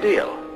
deal.